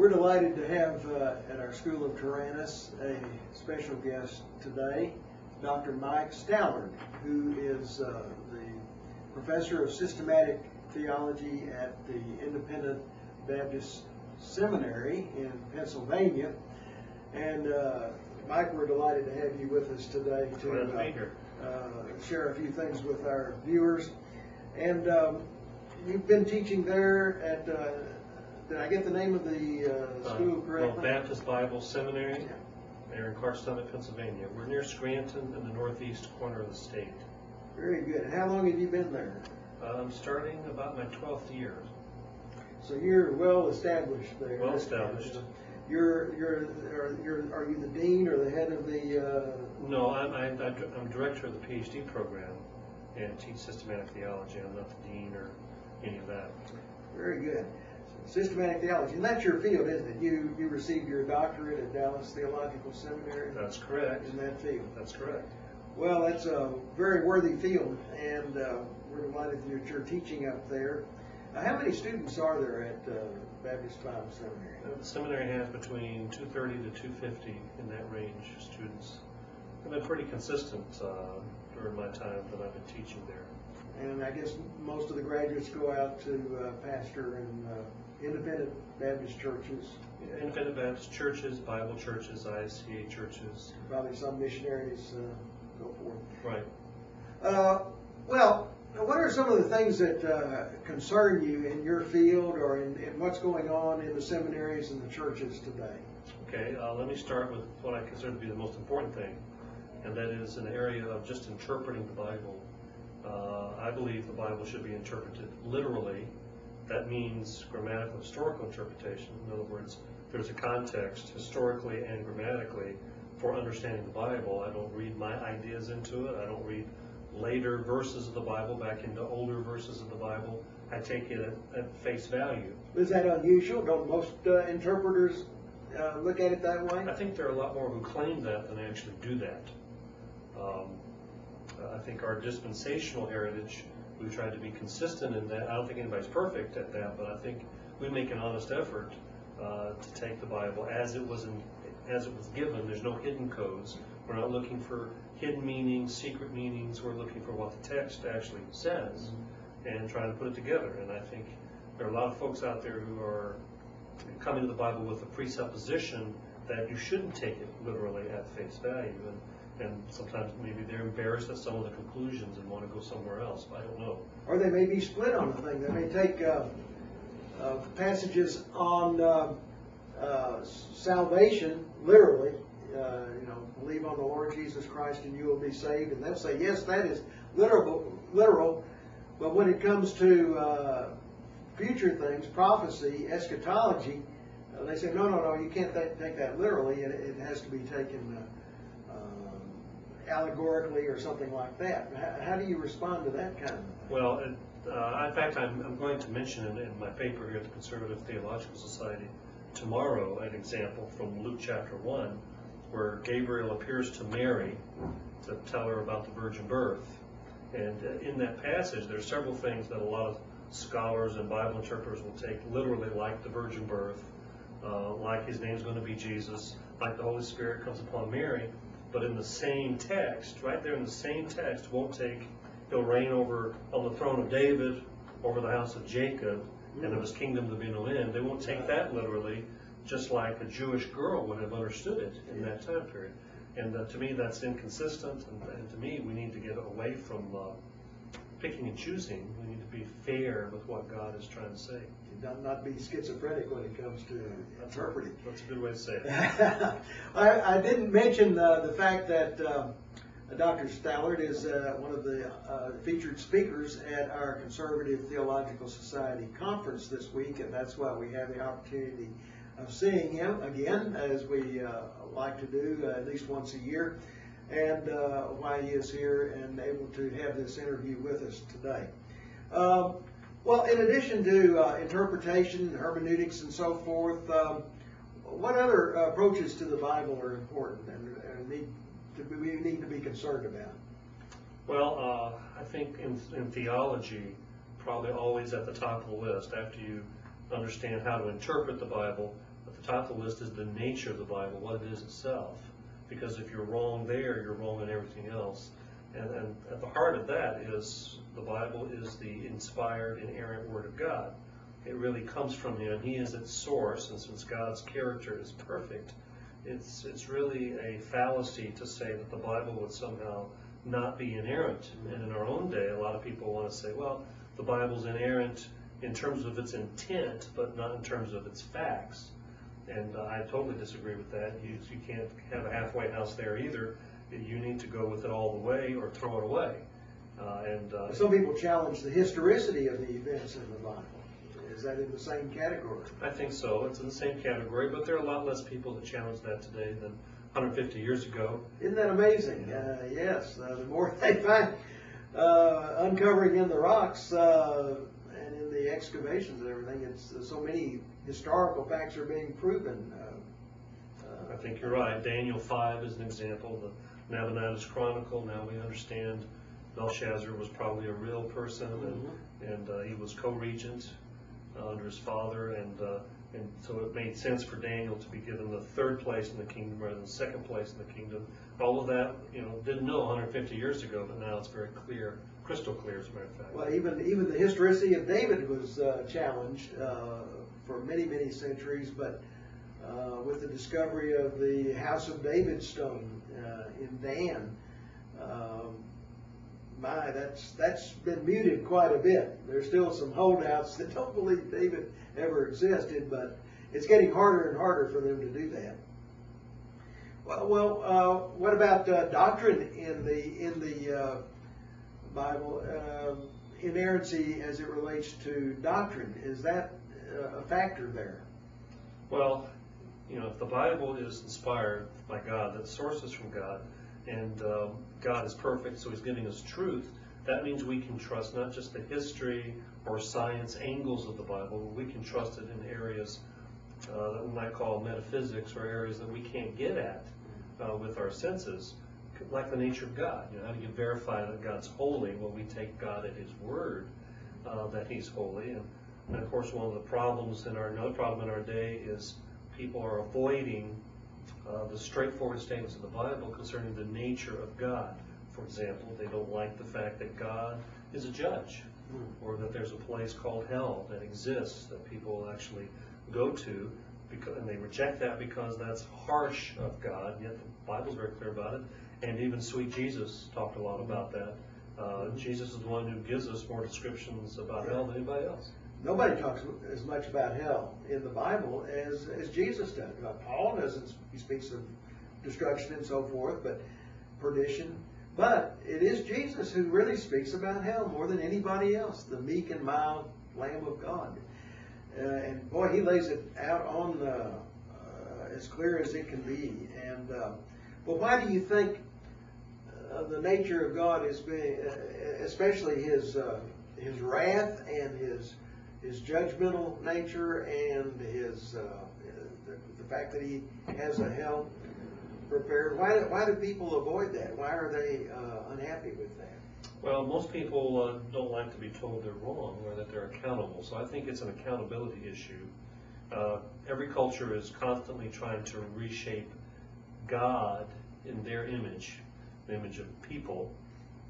We're delighted to have uh, at our School of Tyrannus a special guest today, Dr. Mike Stallard, who is uh, the professor of systematic theology at the Independent Baptist Seminary in Pennsylvania. And uh, Mike, we're delighted to have you with us today to Glad to be uh, uh, share a few things with our viewers. And um, you've been teaching there at, uh, did I get the name of the uh, Uh, school Well, correctly? Baptist Bible Seminary, Yeah. there in Clarks Summit, Pennsylvania. We're near Scranton in the northeast corner of the state. Very good. And how long have you been there? I'm starting about my twelfth year. So you're well established there. Well established. You're, you're, are, you're, are you the dean or the head of the, uh, No, I'm, I'm, I'm director of the PhD program and teach systematic theology. I'm not the dean or any of that. very good. Systematic theology, and that's your field, isn't it? You, you received your doctorate at Dallas Theological Seminary That's correct. in that field. That's correct. Well, that's a very worthy field, and uh, we're delighted that you're teaching up there. Uh, How many students are there at uh, Baptist Bible Seminary? Uh, The seminary has between two thirty to two fifty in that range of students. I've been pretty consistent uh, during my time that I've been teaching there. And I guess most of the graduates go out to uh, pastor in uh, independent Baptist churches, Independent Baptist churches, Bible churches, IFCA churches. probably some missionaries uh, go forth. Right. Uh, Well, what are some of the things that uh, concern you in your field or in in what's going on in the seminaries and the churches today? Okay, uh, let me start with what I consider to be the most important thing, and that is an area of just interpreting the Bible. Uh, I believe the Bible should be interpreted literally. That means grammatical historical interpretation. In other words, there's a context historically and grammatically for understanding the Bible. I don't read my ideas into it. I don't read later verses of the Bible back into older verses of the Bible. I take it at, at face value. Is that unusual? Don't most uh, interpreters uh, look at it that way? I think there are a lot more who claim that than actually do that. Um, I think our dispensational heritage, we've tried to be consistent in that. I don't think anybody's perfect at that, but I think we make an honest effort uh, to take the Bible as it was in, as it was given. There's no hidden codes. We're not looking for hidden meanings, secret meanings. We're looking for what the text actually says and trying to put it together. And I think there are a lot of folks out there who are coming to the Bible with a presupposition that you shouldn't take it literally at face value, and, and sometimes maybe they're embarrassed at some of the conclusions and want to go somewhere else, I don't know. Or they may be split on the thing. They may take uh, uh, passages on uh, uh, salvation literally, uh, you know, believe on the Lord Jesus Christ and you will be saved, and they'll say, yes, that is literal, literal. But when it comes to uh, future things, prophecy, eschatology, they say, no, no, no, you can't take, take that literally, it, it has to be taken allegorically or something like that. How, how do you respond to that kind of thing? Well, uh, in fact, I'm, I'm going to mention in, in my paper here at the Conservative Theological Society tomorrow an example from Luke chapter 1 where Gabriel appears to Mary to tell her about the virgin birth. And uh, in that passage, there are several things that a lot of scholars and Bible interpreters will take literally, like the virgin birth, uh, like his name's going to be Jesus, like the Holy Spirit comes upon Mary. But in the same text, right there in the same text, won't take, he'll reign over, on the throne of David, over the house of Jacob, and of his kingdom to be no end. They won't take that literally, just like a Jewish girl would have understood it in that time period. And uh, to me, that's inconsistent, and, and to me, we need to get away from uh, picking and choosing. We need to be fair with what God is trying to say. Not, not be schizophrenic when it comes to interpreting. That's a good way to say it. I, I didn't mention uh, the fact that um, Dr. Stallard is uh, one of the uh, featured speakers at our Conservative Theological Society conference this week, and that's why we have the opportunity of seeing him again, as we uh, like to do uh, at least once a year, and uh, why he is here and able to have this interview with us today. Um, well, in addition to uh, interpretation, hermeneutics, and so forth, um, what other approaches to the Bible are important and, and need to we need to be concerned about? Well, uh, I think in, in theology, probably always at the top of the list after you understand how to interpret the Bible. at the top of the list is the nature of the Bible, what it is itself. Because if you're wrong there, you're wrong in everything else. And, and at the heart of that is the Bible is the inspired, inerrant Word of God. It really comes from Him. He is its source, and since God's character is perfect, it's it's really a fallacy to say that the Bible would somehow not be inerrant. And in our own day, a lot of people want to say, well, the Bible's inerrant in terms of its intent, but not in terms of its facts. And uh, I totally disagree with that. You, you can't have a halfway house there either. You need to go with it all the way or throw it away. Uh, and uh, Some people challenge the historicity of the events in the Bible. Is that in the same category? I think so. It's in the same category, but there are a lot less people that challenge that today than 150 years ago. Isn't that amazing? Uh, yes, uh, the more they find uh, uncovering in the rocks uh, and in the excavations and everything, it's uh, so many historical facts are being proven. Uh, I think you're right. Daniel 5 is an example. The Nabonidus Chronicle, now we understand Belshazzar was probably a real person and, and uh, he was co-regent uh, under his father and, uh, and so it made sense for Daniel to be given the third place in the kingdom rather than the second place in the kingdom. All of that, you know, didn't know 150 years ago, but now it's very clear, crystal clear as a matter of fact. Well, even even the historicity of David was uh, challenged uh, for many many centuries, but uh, with the discovery of the House of David stone uh, in Dan, um, my that's that's been muted quite a bit. There's still some holdouts that don't believe David ever existed, but it's getting harder and harder for them to do that. Well, well uh, what about uh, doctrine in the in the uh, Bible? Um inerrancy as it relates to doctrine is that uh, a factor there? Well, you know, if the Bible is inspired by God, that sources from God, and um, God is perfect, so He's giving us truth, that means we can trust not just the history or science angles of the Bible, but we can trust it in areas uh, that we might call metaphysics or areas that we can't get at uh, with our senses, like the nature of God. You know, how do you verify that God's holy? Well, we take God at His word uh, that He's holy, and, and of course, one of the problems in our another problem in our day is people are avoiding uh, the straightforward statements of the Bible concerning the nature of God. For example, they don't like the fact that God is a judge, or that there's a place called hell that exists that people will actually go to, because, and they reject that because that's harsh of God. Yet the Bible's very clear about it, and even sweet Jesus talked a lot about that. Uh, Jesus is the one who gives us more descriptions about hell than anybody else. Nobody talks as much about hell in the Bible as, as Jesus does. Now, Paul doesn't, he speaks of destruction and so forth, but perdition. But it is Jesus who really speaks about hell more than anybody else, the meek and mild Lamb of God. Uh, and boy, he lays it out on uh, uh, as clear as it can be. And uh, but why do you think uh, the nature of God is being, uh, especially his uh, his wrath and his his judgmental nature and his uh, the, fact that he has a hell prepared. Why do, why do people avoid that? Why are they uh, unhappy with that? Well, most people uh, don't like to be told they're wrong or that they're accountable, so I think it's an accountability issue. Uh, every culture is constantly trying to reshape God in their image, the image of people.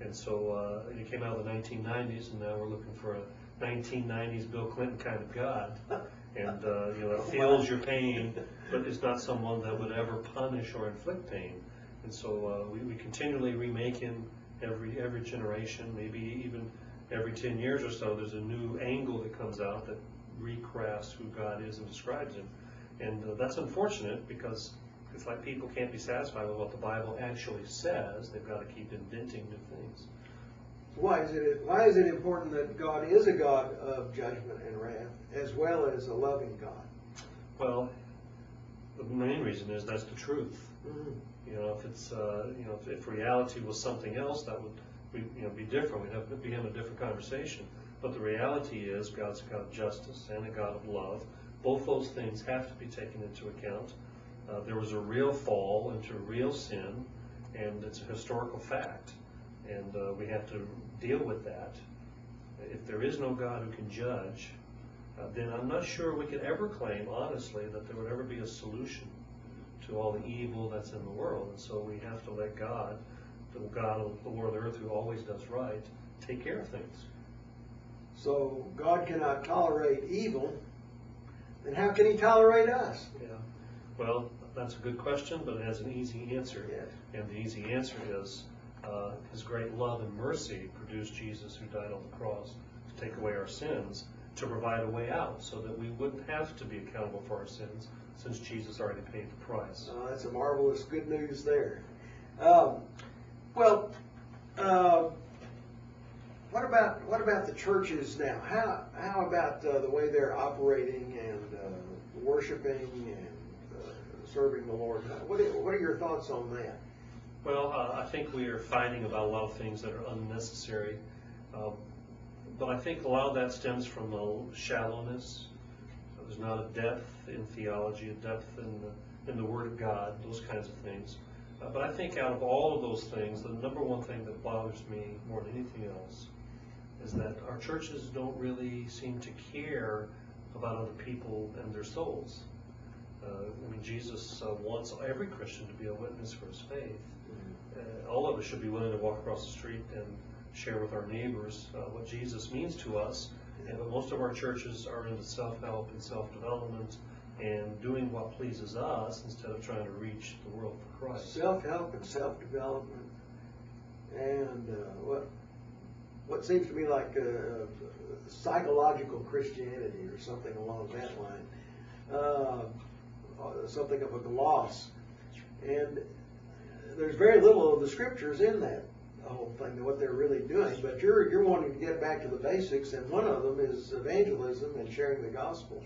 And so uh, it came out of the 1990s, and now we're looking for a 1990s Bill Clinton kind of God. And, uh, you know, feels your pain, but is not someone that would ever punish or inflict pain. And so uh, we, we continually remake him every every generation, maybe even every 10 years or so, there's a new angle that comes out that recrafts who God is and describes him. And uh, that's unfortunate because it's like people can't be satisfied with what the Bible actually says. They've got to keep inventing new things. Why is it why is it important that God is a God of judgment and wrath as well as a loving God? Well, the main reason is that's the truth. Mhm. You know, if it's, uh, you know, if, if reality was something else, that would, be, you know, be different. We'd have to be having a different conversation. But the reality is, God's a God of justice and a God of love. Both those things have to be taken into account. Uh, there was a real fall into real sin, and it's a historical fact, and uh, we have to deal with that. If there is no God who can judge, uh, then I'm not sure we could ever claim honestly that there would ever be a solution to all the evil that's in the world. And so we have to let God, the God of the of the earth who always does right, take care of things. So God cannot tolerate evil, then how can he tolerate us? Yeah. Well, that's a good question, but it has an easy answer. Yes. And the easy answer is, uh, His great love and mercy produced Jesus who died on the cross to take away our sins, to provide a way out, so that we wouldn't have to be accountable for our sins, since Jesus already paid the price. Uh, that's a marvelous good news there. Um, well, uh, what about what about the churches now? How how about uh, the way they're operating and uh, worshiping and uh, serving the Lord? What are, what are your thoughts on that? Well, uh, I think we are fighting about a lot of things that are unnecessary. Um, But I think a lot of that stems from a shallowness. There's not a depth in theology, a depth in the, in the Word of God, those kinds of things. Uh, But I think out of all of those things, the number one thing that bothers me more than anything else is that our churches don't really seem to care about other people and their souls. Uh, I mean, Jesus uh, wants every Christian to be a witness for his faith. Uh, all of us should be willing to walk across the street and share with our neighbors uh, what Jesus means to us. And but most of our churches are into self-help and self-development and doing what pleases us instead of trying to reach the world for Christ. Self-help and self-development, and uh, what what seems to me like psychological Christianity or something along that line, uh, something of a gloss, and there's very little of the scriptures in that whole thing, what they're really doing. But you're you're wanting to get back to the basics, and one of them is evangelism and sharing the gospel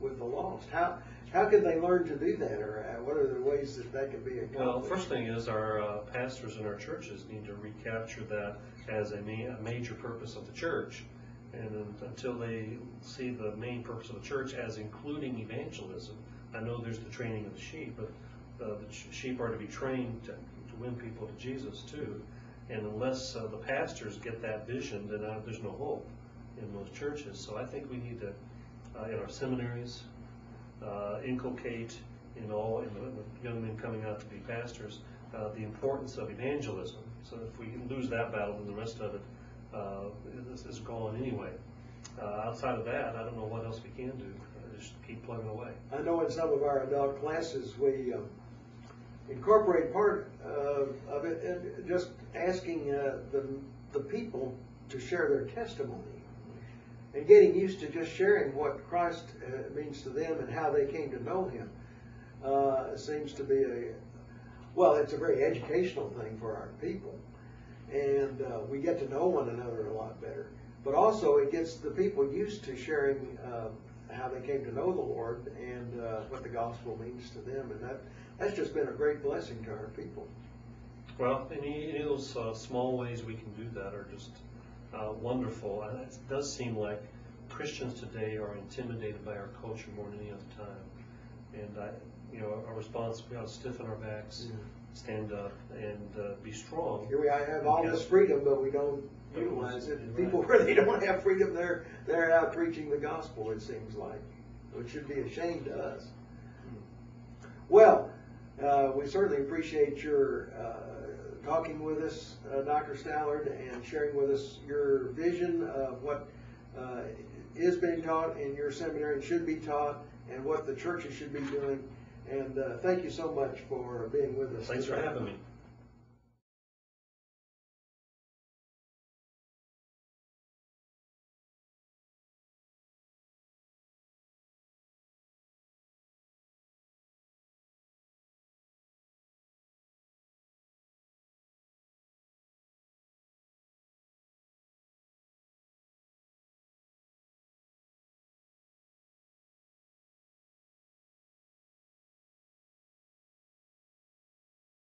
with the lost. How how can they learn to do that, or uh, what are the ways that that can be accomplished? Well, first thing is our uh, pastors in our churches need to recapture that as a, ma- a major purpose of the church. And until they see the main purpose of the church as including evangelism, I know there's the training of the sheep, but uh, the sheep are to be trained to, to win people to Jesus too. And unless uh, the pastors get that vision, then uh, there's no hope in most churches. So I think we need to, uh, in our seminaries, uh, inculcate in all, in the young men coming out to be pastors, uh, the importance of evangelism. So if we lose that battle, then the rest of it is gone anyway. Outside of that, I don't know what else we can do. Just keep plugging away. I know in some of our adult classes, we um, incorporate part uh, of it, and just asking uh, the, the people to share their testimony. And getting used to just sharing what Christ uh, means to them and how they came to know Him uh, seems to be a, well, it's a very educational thing for our people. And uh, we get to know one another a lot better. But also, it gets the people used to sharing uh, how they came to know the Lord and uh, what the gospel means to them. And that, that's just been a great blessing to our people. Well, any, any of those uh, small ways we can do that are just uh, wonderful. And it does seem like Christians today are intimidated by our culture more than any other time. And I, you know, our response, we ought to stiffen our backs, Yeah. stand up, and uh, be strong. Here we have all this freedom, but we don't utilize it. And people where they don't have freedom, they're, they're out preaching the gospel, it seems like, which should be a shame to us. Well, uh, we certainly appreciate your uh, talking with us, uh, Dr. Stallard, and sharing with us your vision of what uh, is being taught in your seminary and should be taught, and what the churches should be doing. And uh, thank you so much for being with us. Thanks for having me.